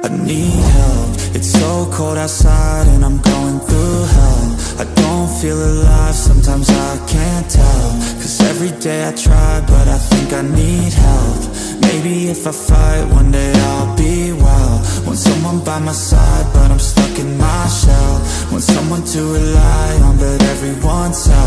I need help. It's so cold outside and I'm going through hell. I don't feel alive, sometimes I can't tell. Cause every day I try but I think I need help. Maybe if I fight one day I'll be well. Want someone by my side but I'm stuck in my shell. Want someone to rely on but everyone's out